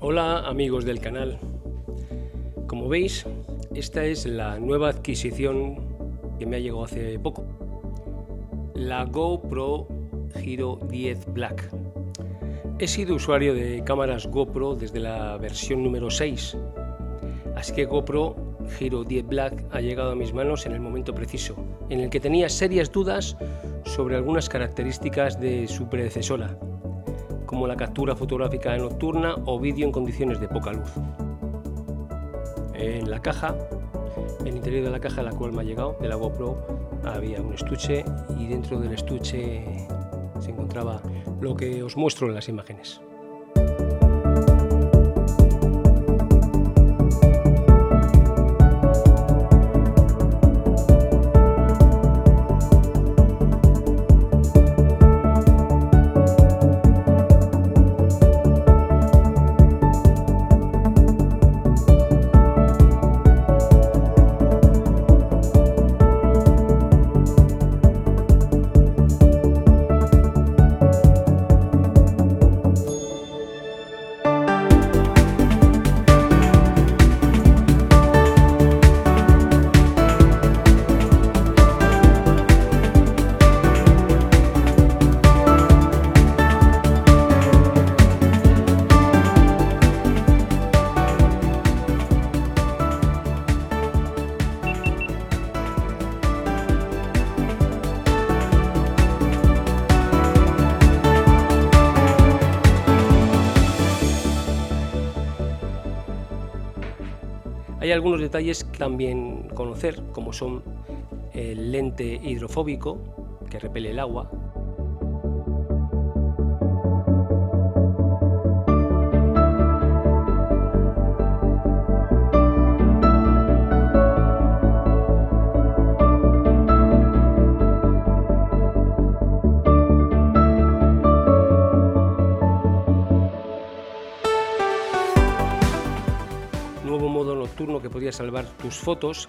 Hola amigos del canal. Como veis, esta es la nueva adquisición que me ha llegado hace poco. La GoPro Hero 10 Black. He sido usuario de cámaras GoPro desde la versión número 6, así que GoPro Hero 10 Black ha llegado a mis manos en el momento preciso, en el que tenía serias dudas sobre algunas características de su predecesora, como la captura fotográfica nocturna o vídeo en condiciones de poca luz. En la caja, en el interior de la caja a la cual me ha llegado, de la GoPro, había un estuche y dentro del estuche se encontraba lo que os muestro en las imágenes. Hay algunos detalles que también conocer, como son el lente hidrofóbico, que repele el agua, nuevo modo nocturno que podría salvar tus fotos,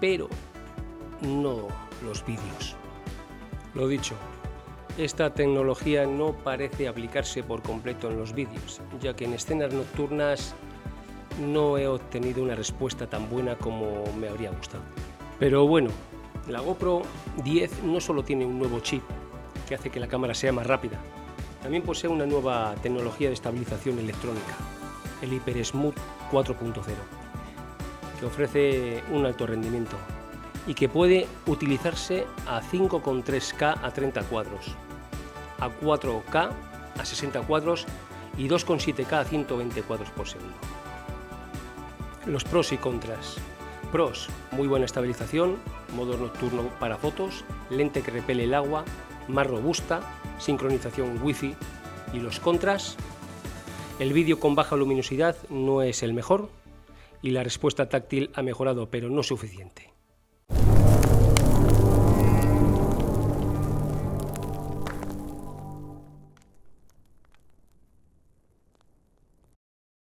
pero no los vídeos. Lo dicho, esta tecnología no parece aplicarse por completo en los vídeos, ya que en escenas nocturnas no he obtenido una respuesta tan buena como me habría gustado. Pero bueno, la GoPro 10 no solo tiene un nuevo chip que hace que la cámara sea más rápida, también posee una nueva tecnología de estabilización electrónica, el Hyper Smooth 4.0, que ofrece un alto rendimiento y que puede utilizarse a 5,3K a 30 cuadros, a 4K a 60 cuadros y 2,7K a 120 cuadros por segundo. Los pros y contras. Pros, muy buena estabilización, modo nocturno para fotos, lente que repele el agua, más robusta, sincronización Wi-Fi y los contras, el vídeo con baja luminosidad no es el mejor y la respuesta táctil ha mejorado, pero no suficiente.